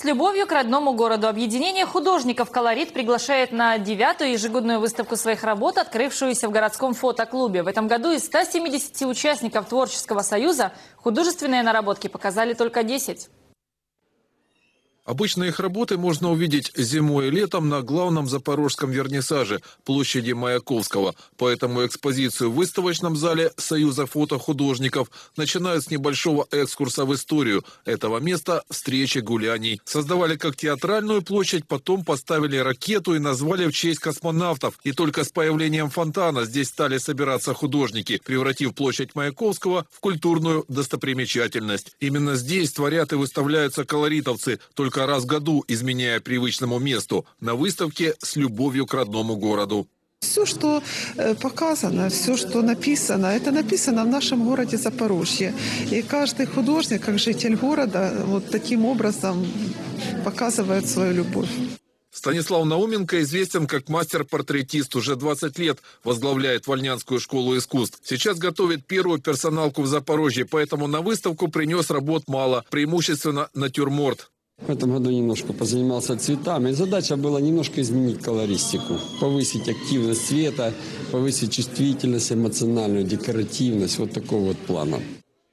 С любовью к родному городу объединение художников «Колорит» приглашает на девятую ежегодную выставку своих работ, открывшуюся в городском фотоклубе. В этом году из 170 участников Творческого союза художественные наработки показали только 10. Обычно их работы можно увидеть зимой и летом на главном запорожском вернисаже площади Маяковского. Поэтому экспозицию в выставочном зале Союза фотохудожников начинают с небольшого экскурса в историю этого места встречи гуляний. Создавали как театральную площадь, потом поставили ракету и назвали в честь космонавтов. И только с появлением фонтана здесь стали собираться художники, превратив площадь Маяковского в культурную достопримечательность. Именно здесь творят и выставляются колоритовцы, только несколько раз в году, изменяя привычному месту, на выставке с любовью к родному городу. Все, что э, показано, все, что написано, это написано в нашем городе Запорожье. И каждый художник, как житель города, вот таким образом показывает свою любовь. Станислав Науменко известен как мастер-портретист. Уже 20 лет возглавляет Вольнянскую школу искусств. Сейчас готовит первую персоналку в Запорожье, поэтому на выставку принес работ мало, преимущественно натюрморт. В этом году немножко позанимался цветами. Задача была немножко изменить колористику, повысить активность цвета, повысить чувствительность, эмоциональную, декоративность, вот такого вот плана.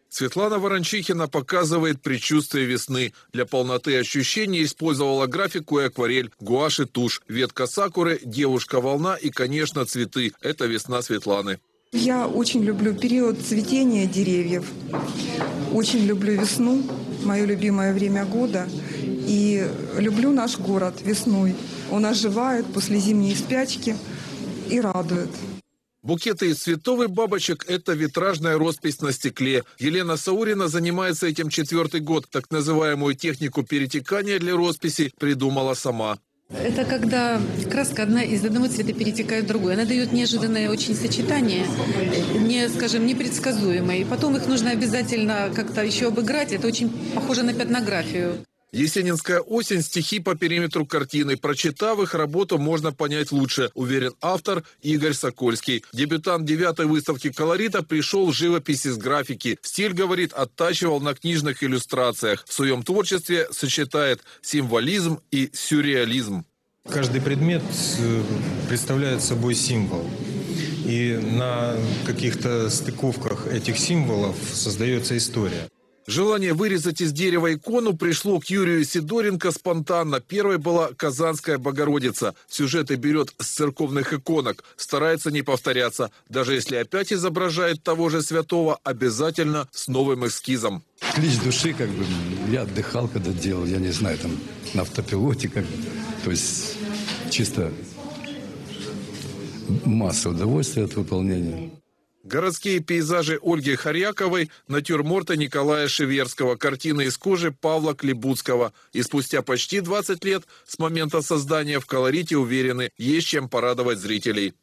Светлана Ворончихина показывает предчувствие весны. Для полноты ощущений использовала графику и акварель, гуашь и тушь, ветка сакуры, девушка-волна и, конечно, цветы. Это весна Светланы. Я очень люблю период цветения деревьев. Очень люблю весну, мое любимое время года. И люблю наш город весной. Он оживает после зимней спячки и радует. Букеты из цветов и бабочек – это витражная роспись на стекле. Елена Саурина занимается этим четвертый год. Так называемую технику перетекания для росписи придумала сама. Это когда краска одна из одного цвета перетекает в другой. Она дает неожиданное очень сочетание, не, скажем, непредсказуемое. И потом их нужно обязательно как-то еще обыграть. Это очень похоже на пятнографию. Есенинская осень – стихи по периметру картины. Прочитав их, работу можно понять лучше, уверен автор Игорь Сокольский. Дебютант девятой выставки колорита пришел в живопись из графики. Стиль, говорит, оттачивал на книжных иллюстрациях. В своем творчестве сочетает символизм и сюрреализм. Каждый предмет э, представляет собой символ. И на каких-то стыковках этих символов создается история. Желание вырезать из дерева икону пришло к Юрию Сидоренко спонтанно. Первой была Казанская Богородица. Сюжеты берет с церковных иконок, старается не повторяться. Даже если опять изображает того же святого, обязательно с новым эскизом. Клич души, как бы, я отдыхал, когда делал, я не знаю, там, на автопилоте, как бы. То есть чисто масса удовольствия от выполнения. Городские пейзажи Ольги Харьяковой, натюрморта Николая Шеверского, картины из кожи Павла Клебудского. И спустя почти 20 лет с момента создания в колорите уверены, есть чем порадовать зрителей.